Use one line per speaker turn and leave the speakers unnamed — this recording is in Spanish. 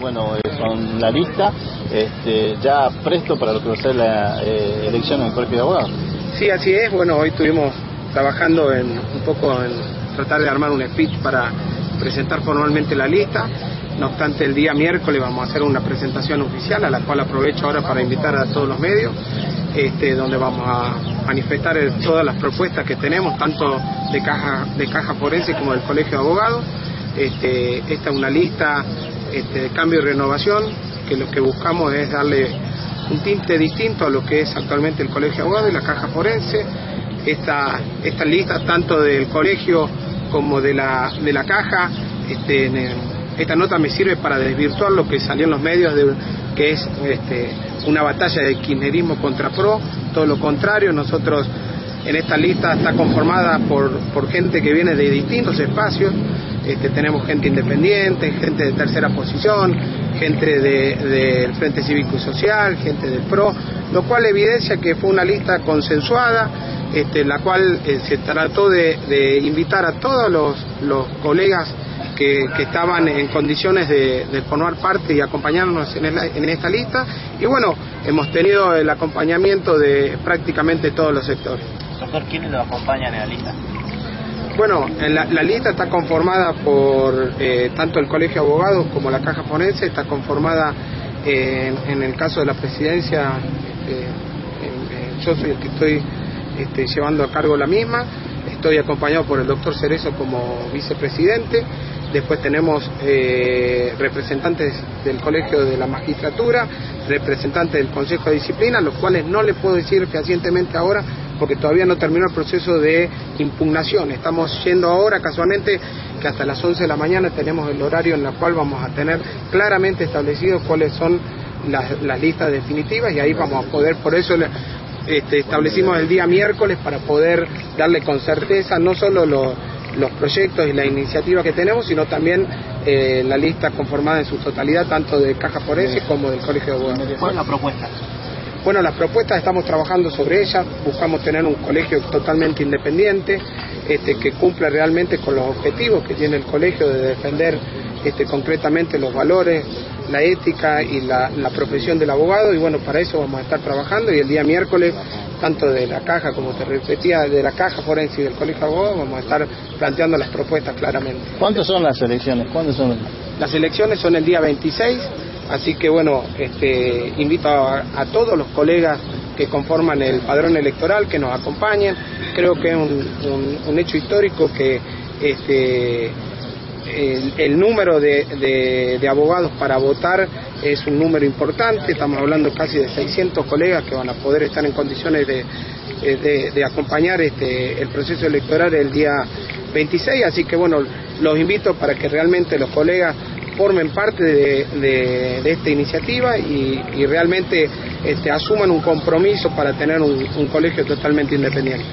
Bueno, eh, son la lista, este, ya presto para lo que va a ser la eh, elección en el Colegio de Abogados.
Sí, así es. Bueno, hoy estuvimos trabajando en un poco en tratar de armar un speech para presentar formalmente la lista. No obstante, el día miércoles vamos a hacer una presentación oficial, a la cual aprovecho ahora para invitar a todos los medios, este, donde vamos a manifestar todas las propuestas que tenemos, tanto de caja, de caja forense como del Colegio de Abogados. Este, esta es una lista este, de cambio y renovación, que lo que buscamos es darle un tinte distinto a lo que es actualmente el Colegio de Abogados y la Caja Forense. Esta, esta lista, tanto del colegio como de la, de la caja, este, esta nota me sirve para desvirtuar lo que salió en los medios, de, que es este, una batalla de kirchnerismo contra PRO, todo lo contrario, nosotros en esta lista está conformada por, por gente que viene de distintos espacios, este, tenemos gente independiente, gente de tercera posición, gente del Frente Cívico y Social, gente del PRO, lo cual evidencia que fue una lista consensuada, este, la cual eh, se trató de, invitar a todos los, colegas que, estaban en condiciones de, formar parte y acompañarnos en, en, esta lista. Y bueno, hemos tenido el acompañamiento de prácticamente todos los sectores.
Doctor, ¿quiénes lo acompañan en la lista?
Bueno, la, lista está conformada por eh, tanto el Colegio de Abogados como la Caja Forense, está conformada eh, en, el caso de la presidencia, eh, yo soy el que estoy este, llevando a cargo la misma, estoy acompañado por el doctor Cerezo como vicepresidente, después tenemos representantes del Colegio de la Magistratura, representantes del Consejo de Disciplina, los cuales no les puedo decir fehacientemente ahora porque todavía no terminó el proceso de impugnación. Estamos yendo ahora casualmente que hasta las 11 de la mañana tenemos el horario en el cual vamos a tener claramente establecidos cuáles son las, listas definitivas y ahí vamos a poder, por eso este, establecimos el día miércoles para poder darle con certeza no solo los proyectos y la iniciativa que tenemos, sino también eh, la lista conformada en su totalidad, tanto de Caja Forense como del Colegio de Abogados.
¿Cuál es la propuesta?
Bueno, las propuestas estamos trabajando sobre ellas, buscamos tener un colegio totalmente independiente, este, que cumpla realmente con los objetivos que tiene el colegio de defender este, concretamente los valores, la ética y la, profesión del abogado y bueno, para eso vamos a estar trabajando y el día miércoles, tanto de la caja como te repetía, de la caja forense y del colegio de abogados, vamos a estar planteando las propuestas claramente.
¿Cuántas son las elecciones? ¿Cuándo son?
Las elecciones son el día 26 Así que bueno, este, invito a, todos los colegas que conforman el padrón electoral que nos acompañen. Creo que es un, hecho histórico que este, el, número de, abogados para votar es un número importante, estamos hablando casi de 600 colegas que van a poder estar en condiciones de, acompañar este, el proceso electoral el día 26, así que bueno, los invito para que realmente los colegas formen parte de, esta iniciativa y, realmente este, asuman un compromiso para tener un, colegio totalmente independiente.